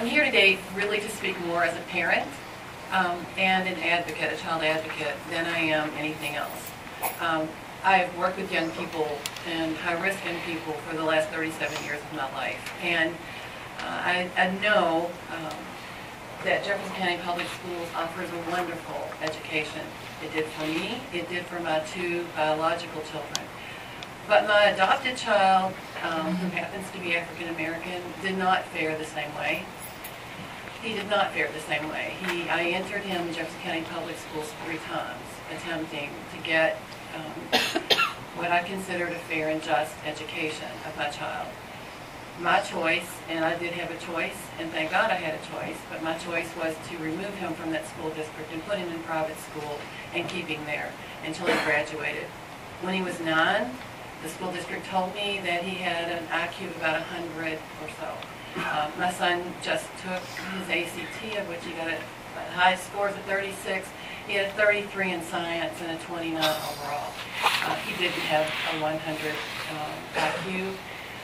I'm here today really to speak more as a parent um, and an advocate, a child advocate, than I am anything else. Um, I've worked with young people and high-risk young people for the last 37 years of my life. And uh, I, I know um, that Jefferson County Public Schools offers a wonderful education. It did for me, it did for my two biological children. But my adopted child, um, who happens to be African American, did not fare the same way. He did not fare the same way. He, I entered him in Jefferson County Public Schools three times, attempting to get um, what I considered a fair and just education of my child. My choice, and I did have a choice, and thank God I had a choice, but my choice was to remove him from that school district and put him in private school and keep him there until he graduated. When he was nine, the school district told me that he had an IQ of about 100 or so. Uh, my son just took his ACT, of which he got a, a high score of 36. He had a 33 in science and a 29 overall. Uh, he didn't have a 100 um, IQ.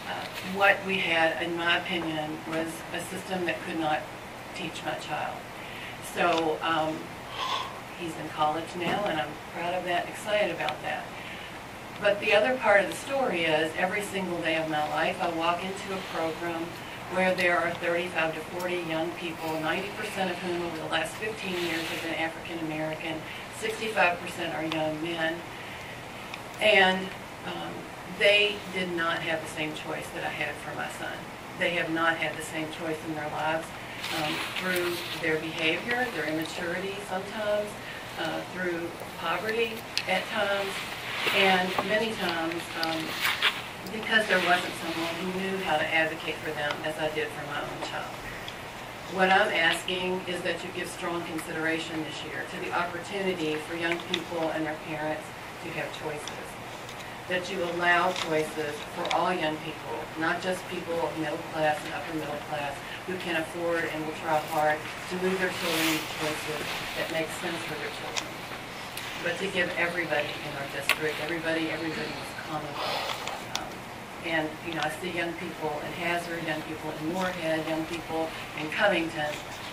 Uh, what we had, in my opinion, was a system that could not teach my child. So um, he's in college now, and I'm proud of that, excited about that. But the other part of the story is every single day of my life, I walk into a program where there are 35 to 40 young people, 90% of whom over the last 15 years have been African American, 65% are young men, and um, they did not have the same choice that I had for my son. They have not had the same choice in their lives um, through their behavior, their immaturity sometimes, uh, through poverty at times, and many times um, because there wasn't someone who knew how to advocate for them as I did for my own child. What I'm asking is that you give strong consideration this year to the opportunity for young people and their parents to have choices. That you allow choices for all young people, not just people of middle class and upper middle class who can afford and will try hard to move their children into choices that make sense for their children. But to give everybody in our district, everybody, everybody was common and, you know, I see young people in Hazard, young people in Morehead, young people in Covington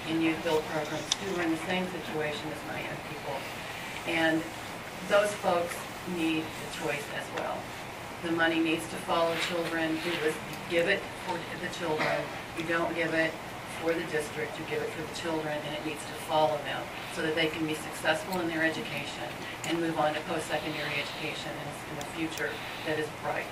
in youth build programs who are in the same situation as my young people. And those folks need the choice as well. The money needs to follow children. You just give it for the children. You don't give it for the district, you give it for the children, and it needs to follow them so that they can be successful in their education and move on to post-secondary education in, in a future that is bright.